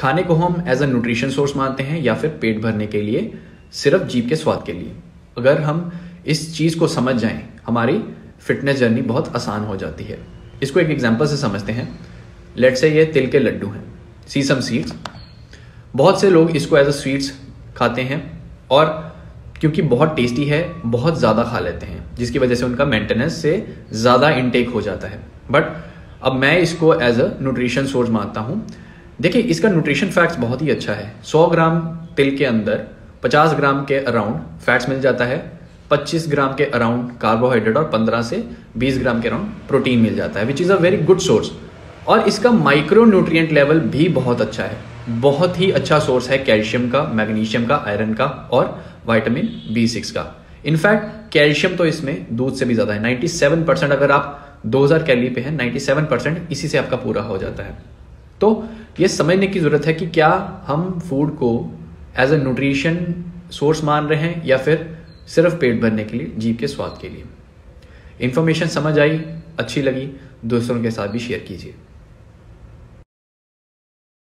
खाने को हम एज अ न्यूट्रिशन सोर्स मानते हैं या फिर पेट भरने के लिए, सिर्फ़ जीप के स्वाद के लिए। अगर हम इस चीज़ को समझ जाएँ, हमारी फिटनेस जर्नी बहुत आसान हो जाती है। इसको एक एग्ज़ाम्पल से समझते हैं। लेट से ये तिल के लड्डू हैं सीसम सीड्स बहुत से लोग इसको एज अ स्वीट्स खाते हैं और क्योंकि बहुत टेस्टी है, बहुत ज़्यादा खा लेते हैं, जिसकी वजह से उनका मेंटेनेंस से ज़्यादा इनटेक हो जाता है। बट अब मैं इसको एज अ न्यूट्रिशन सोर्स मानता हूँ। देखिए, इसका न्यूट्रिशन फैक्ट्स बहुत ही अच्छा है। 100 ग्राम तिल के अंदर 50 ग्राम के अराउंड फैट्स मिल जाता है 25 ग्राम के अराउंड कार्बोहाइड्रेट और 15 से 20 ग्राम के अराउंड प्रोटीन मिल जाता है which is a very good source और इसका माइक्रो न्यूट्रिएंट लेवल भी बहुत अच्छा है। बहुत ही अच्छा सोर्स है कैल्शियम का मैग्नीशियम का आयरन का और वाइटामिन बी सिक्स का। इनफैक्ट कैल्शियम तो इसमें दूध से भी ज़्यादा है। 97 परसेंट अगर आप 2000 कैलोरी पे है 97 परसेंट इसी से आपका पूरा हो जाता है। तो ये समझने की ज़रूरत है कि क्या हम फ़ूड को एज ए न्यूट्रिशन सोर्स मान रहे हैं या फिर सिर्फ़ पेट भरने के लिए जीप के स्वाद के लिए। इंफॉर्मेशन समझ आई, अच्छी लगी, दोस्तों के साथ भी शेयर कीजिए।